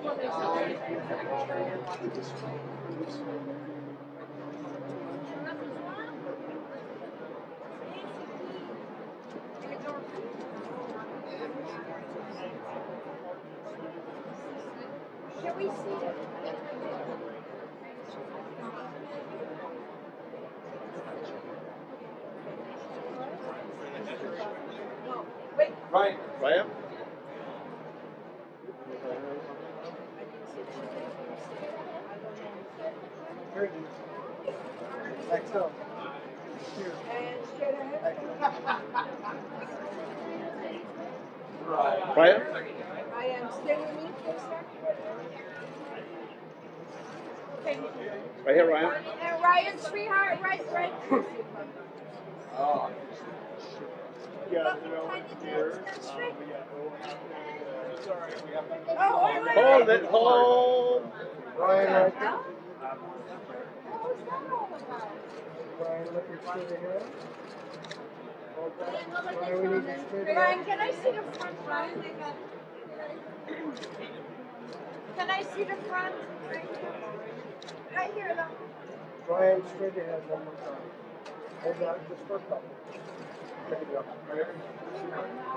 Can we see wait. Ryan. Ryan? Here it is. Here. And straight ahead. Ryan? I am stay with me, sir. Thank you. Right here, Ryan. And Ryan, sweetheart, right, right. Oh. Yeah, you know, Can you do here. it stand straight? Um, we sorry, we have. Oh, wait, wait, Hold it, hold. Ryan, right there. Huh? What was that all about? Ryan, looking straight ahead. Hold that. Ryan, look at Ryan, we need you straight Ryan, ahead. can I see the front, Ryan? Can I see the front? Right here. Right here, though. Ryan, straight ahead one more time. Hold that just for a couple. There you go.